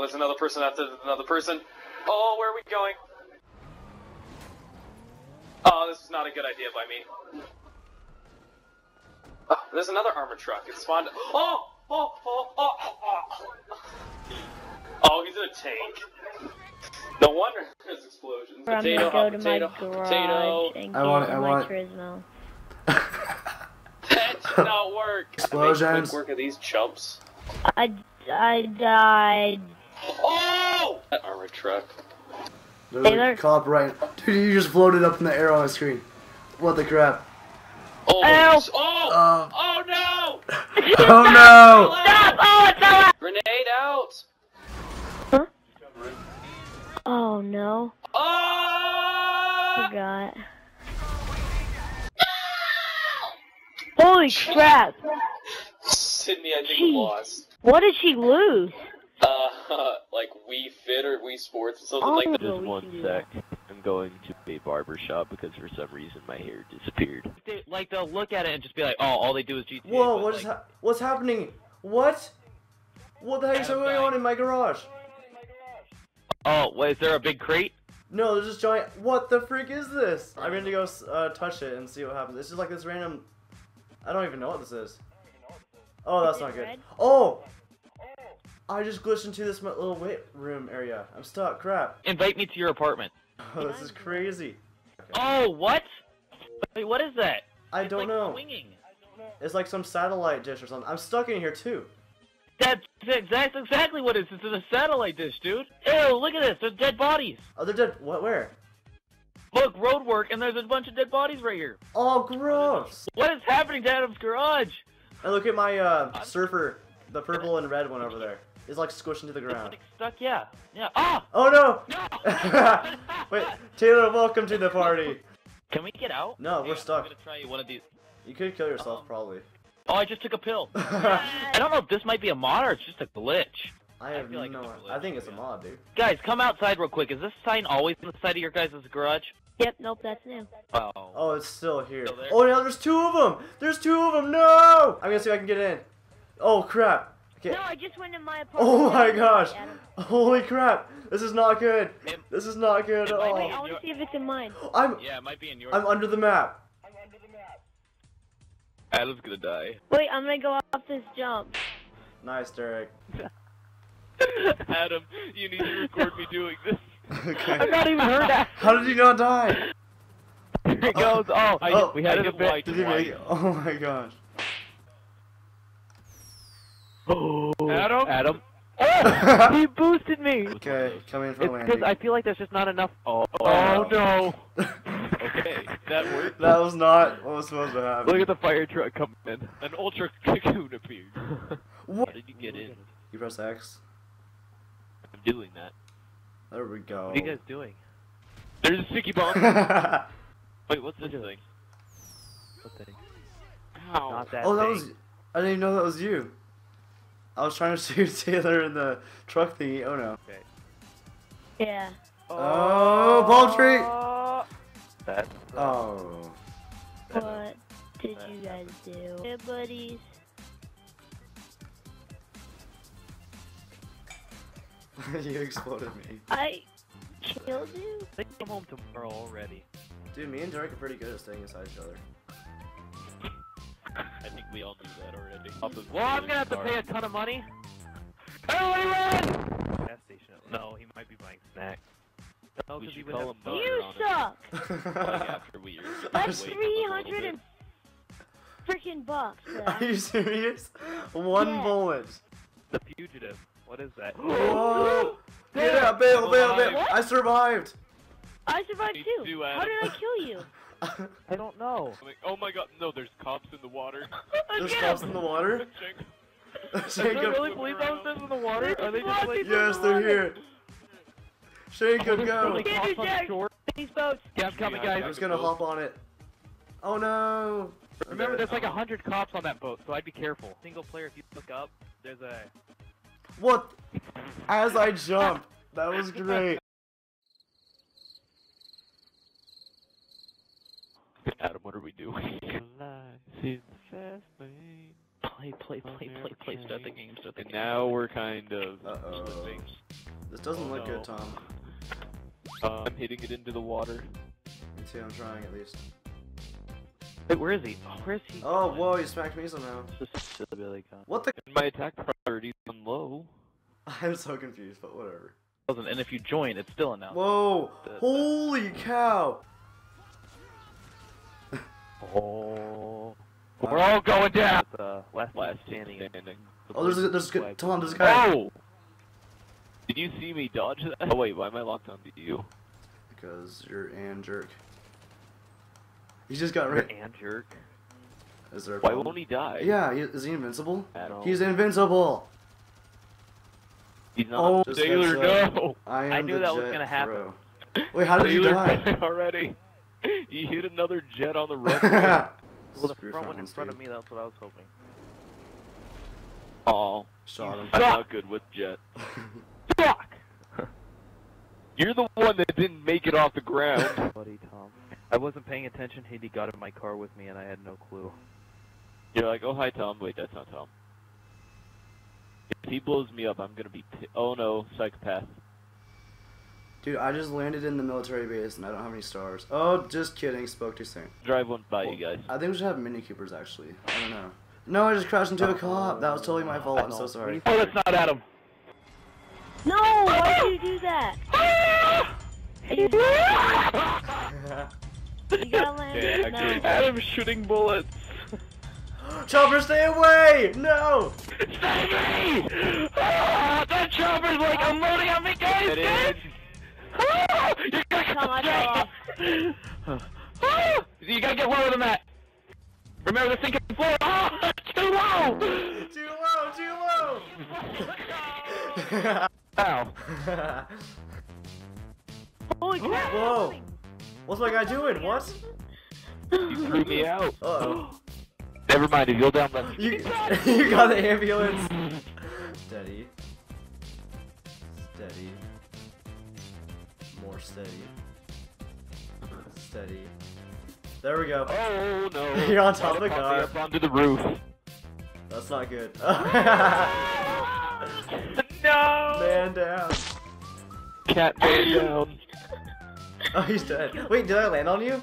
there's another person after another person. Oh, where are we going? Oh, this is not a good idea by me. Oh, there's another armored truck. It spawned. Oh! Oh! Oh! Oh! Oh! Oh, he's in a tank. No wonder there's explosions. I'm Potato, gonna go hot to potato, my garage potato. I want it, I want it. That should not work. Explosions. Quick work of these chumps. I, I died. Oh! That armored truck. There's Taylor? a cop right. Dude, you just floated up in the air on the screen. What the crap? Oh! Ow. Oh! Uh, oh no! oh no! Stop! Oh, it fell out! Grenade out! Huh? Oh no. Oh! Forgot. Holy crap! Sydney, I think Jeez. lost. What did she lose? Uh, like Wii Fit or Wii Sports or something Oh. like that. Just one sec. I'm going to a barber shop because for some reason my hair disappeared. They, like they'll look at it and just be like, "Oh, all they do is GTA." Whoa, but, what is like, ha- what's happening? What? What the heck is going dying. on in my garage? Oh, wait, is there a big crate? No, there's this giant. What the freak is this? I'm gonna go uh, touch it and see what happens. It's just like this random. I don't even know what this is. Oh, that's not good. Oh! I just glitched into this little weight room area. I'm stuck. Crap. Invite me to your apartment. Oh, this is crazy. Oh, what? Wait, what is that? I It's don't like know. Swinging. It's like some satellite dish or something. I'm stuck in here too. That's that's exactly what it is. It's a satellite dish, dude. Ew, look at this. There's dead bodies. Oh, they're dead. What? Where? Look, road work, and there's a bunch of dead bodies right here. Oh, gross. What is happening to Adam's garage? And look at my uh, surfer, the purple and red one over there. It's like squished into the It's ground. like stuck, yeah. Yeah. Ah! Oh no! No! Wait, Taylor, welcome to the party. Can we get out? No, we're stuck. I'm gonna try one of these. You could kill yourself, Um, probably. Oh, I just took a pill. I don't know if this might be a mod or it's just a glitch. I have feel like no. it's a glitch, I think it's a mod, dude. Guys, come outside real quick. Is this sign always on the side of your guys' garage? Yep, nope, that's new. Oh. Oh, it's still here. Still? Oh, now there's two of them. There's two of them. No! I'm gonna see if I can get in. Oh crap! Okay. No, I just went in my oh apartment. Oh my gosh! Adam. Holy crap! This is not good. It- This is not good at all. Wait, I want to see if it's in mine. I'm Yeah, it might be in yours. I'm under the map. I'm under the map. Adam's gonna die. Wait, I'm gonna go off this jump. Nice, Derek. Adam, you need to record me doing this. okay. I've not even heard that. How did you not die? Here it goes. Oh, I, Oh, we had I it a did bit. Did you make it? Oh my gosh. Adam? Adam? Oh! he boosted me! Okay, come in for It's landing. because I feel like there's just not enough. Oh, oh no! Okay, that worked. that was not what was supposed to happen. Look at the fire truck coming in. An ultra cocoon appeared. What? How did you get in? You press X. I'm doing that. There we go. What are you guys doing? There's a sticky bomb. oh, Wait, what's this thing? What thing? Ow. Not that oh, that thing. was. I didn't even know that was you. I was trying to shoot Taylor in the truck thingy. Oh no. Yeah. Oh, oh poultry! That. Oh. What did you guys do? Hey, buddies. you exploded me. I killed you? They come home tomorrow already. Dude, me and Derek are pretty good at staying inside each other. I think we all knew that already. Well, I'm gonna have to pay a ton of money. Everybody run! Gas station. No, he might be buying snacks. No, We 'cause he should call him. Butter You on suck! After we are That's waiting a three little hundred bit. and freaking bucks. for Are you serious? One Yeah. bullet. The fugitive. What is that? Whoa! Yeah, bail, bail, bail. What? I survived. I survived too. too, How did I kill you? I don't know. I'm like, oh my god, no, there's cops in the water. There's Again. cops in the water. Does Shane, they really believe those things in the water? Are they just like Yes, they're here. Shane, Oh, go really cops on Jack. shore? These boats. Yeah, I'm coming, guys. I'm just gonna hop on it. Oh no. Remember, there's like a hundred cops on that boat, so I'd be careful. Single player, if you look up, there's a. What? As I jumped. That was great. Adam, what are we doing? Play, play, play, play, play. Start the game. Start the And game. now we're kind of Uh-oh. slipping. This doesn't Oh, look no. good, Tom. Uh, I'm hitting it into the water. Me too, I'm trying at least. Wait, where is he? Oh, where is he? Oh, whoa, you smacked me somehow. Just silly Billy con. What the? And my attack priority's on low. I'm so confused, but whatever. And if you join, it's still announced. Whoa! The- the- Holy cow! Oh. We're all going down. The last, Last standing. standing. Oh, there's a, there's a good. Tom, there's a guy. Oh! Did you see me dodge that? Oh wait, why am I locked onto you? Because you're an jerk. He just got You're right. and jerk. Is there a Why problem? won't he die? Yeah, he, is he invincible? Adam. He's invincible! He's Oh, not. just Sailor, heads no! I am I knew the that was gonna happen. Pro. Wait, how did you Sailor die? already. He hit another jet on the road. Well, the Screw front one in Frankenstein. front of me, that's what I was hoping. Aw. Shot him. I'm not good with jet. Fuck! You're the one that didn't make it off the ground. Buddy Tom. I wasn't paying attention, he got in my car with me and I had no clue. You're like, oh hi Tom. Wait, that's not Tom. If he blows me up, I'm gonna be. Pi- oh no, psychopath. Dude, I just landed in the military base and I don't have any stars. Oh, just kidding. Spoke too soon. Drive one by you guys. I think we should have Mini Coopers actually. I don't know. No, I just crashed into a cop. That was totally my fault. I'm so sorry. Oh, that's not Adam. No, why did you do that? You, you gotta land. Yeah, I no. Adam's shooting bullets. Chopper, stay away! No! Save me! Ah, that chopper's like unloading on me, guys! You gotta Tom, I fell off. Ah, you gotta get lower than that. Remember to sink at the sinking floor. Ah, too low. Too low, too low! Ow. Holy crap! Whoa! What's my guy doing? What? You threw me out. Uh oh. Never mind. If you'll down left. You, you got the ambulance. Steady. Steady. More steady. Steady. There we go. Oh no. You're on top of the Pop me car. Up onto the roof. That's not good. No. Man down. Cat man down. Oh, he's dead. Wait, did I land on you?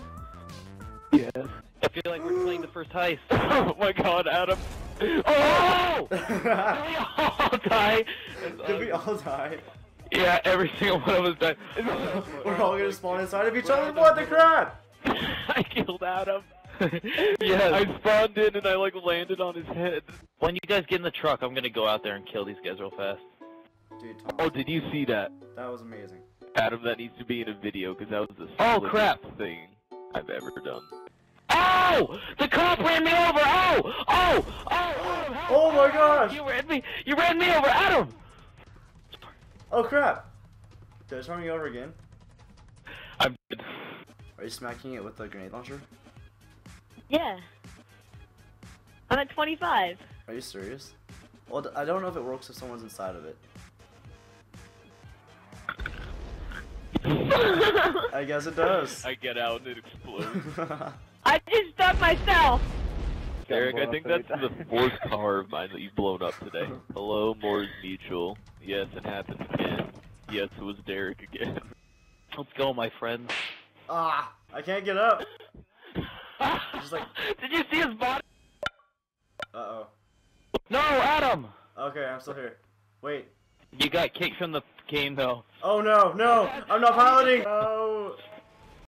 Yeah. I feel like we're playing the first heist. Oh my God, Adam. Oh! We all die. Did we all die? Yeah, every single one of us died. We're all gonna spawn inside of each other? What the crap? I killed Adam. Yes. I spawned in and I like landed on his head. When you guys get in the truck, I'm gonna go out there and kill these guys real fast. Dude, Tom, Oh, did you see that? that was amazing. Adam, that needs to be in a video because that was the Oh, crap. thing I've ever done. Oh! The cop ran me over! Oh! Oh! Oh! Adam, help! Oh my oh! gosh! You ran me! You ran me over, Adam! Oh crap! Did I turn you over again? I'm dead. Are you smacking it with the grenade launcher? Yeah. I'm at 25. Are you serious? Well, I don't know if it works if someone's inside of it. I guess it does. I get out and it explodes. I just stuck myself. Derek, I think that's the fourth car of mine that you've blown up today. Hello, Mors Mutual. Yes, it happened again. Yes, it was Derek again. Let's go, my friends. ah, I can't get up. Just like- Did you see his body? Uh oh. No, Adam! Okay, I'm still here. Wait. You got kicked from the game, though. Oh no, no! I'm not piloting! Oh